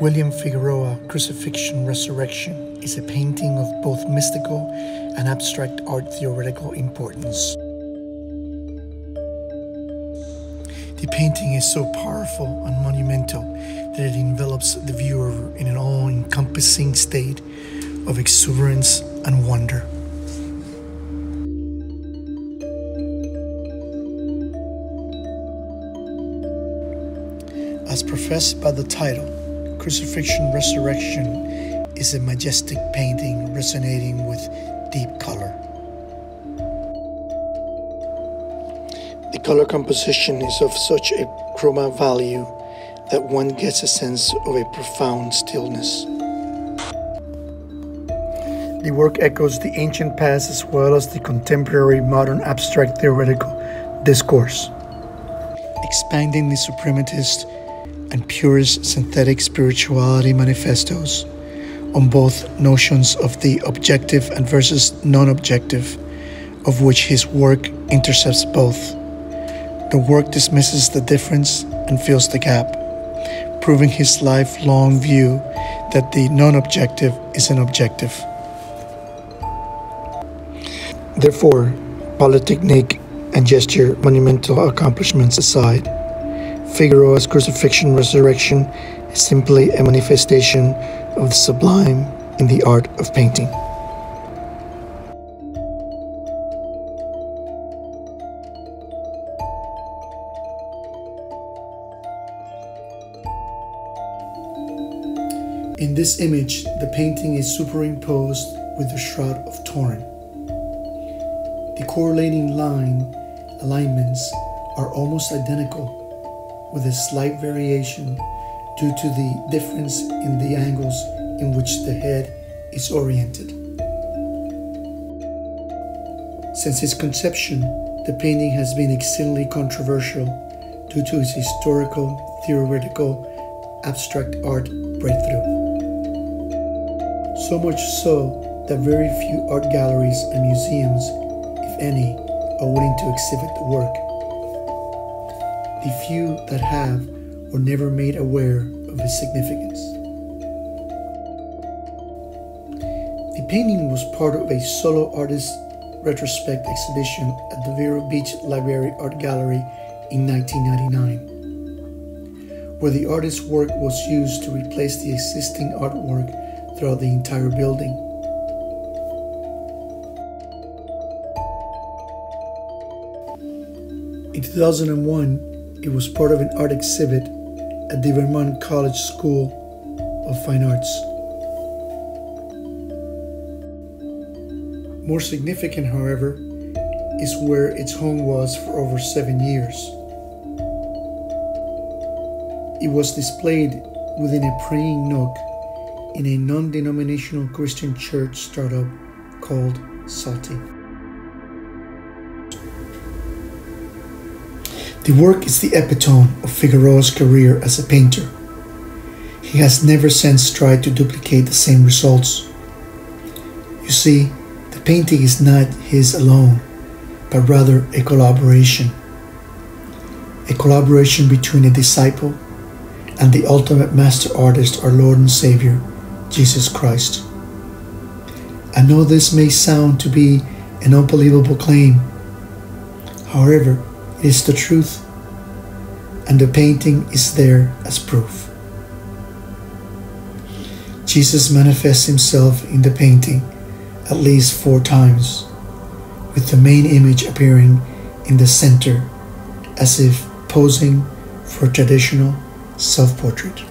William Figueroa Crucifixion Resurrection is a painting of both mystical and abstract art theoretical importance. The painting is so powerful and monumental that it envelops the viewer in an all encompassing state of exuberance and wonder. As professed by the title, Crucifixion Resurrection is a majestic painting resonating with deep color. The color composition is of such a chroma value that one gets a sense of a profound stillness. The work echoes the ancient past as well as the contemporary modern abstract theoretical discourse, expanding the suprematist and purist synthetic spirituality manifestos on both notions of the objective and versus non objective, of which his work intercepts both. The work dismisses the difference and fills the gap, proving his lifelong view that the non objective is an objective. Therefore, polytechnic and gesture monumental accomplishments aside, Figueroa's crucifixion resurrection is simply a manifestation of the sublime in the art of painting. In this image, the painting is superimposed with the shroud of Turin. The correlating line alignments are almost identical with a slight variation due to the difference in the angles in which the head is oriented. Since its conception, the painting has been exceedingly controversial due to its historical, theoretical, abstract art breakthrough. So much so that very few art galleries and museums, if any, are willing to exhibit the work the few that have were never made aware of its significance. The painting was part of a solo artist retrospect exhibition at the Vero Beach Library Art Gallery in 1999, where the artist's work was used to replace the existing artwork throughout the entire building. In 2001, it was part of an art exhibit at the Vermont College School of Fine Arts. More significant, however, is where its home was for over seven years. It was displayed within a praying nook in a non denominational Christian church startup called Salty. The work is the epitome of Figueroa's career as a painter. He has never since tried to duplicate the same results. You see, the painting is not his alone, but rather a collaboration. A collaboration between a disciple and the ultimate master artist, our Lord and Savior, Jesus Christ. I know this may sound to be an unbelievable claim. However, is the truth, and the painting is there as proof. Jesus manifests himself in the painting at least four times, with the main image appearing in the center as if posing for a traditional self portrait.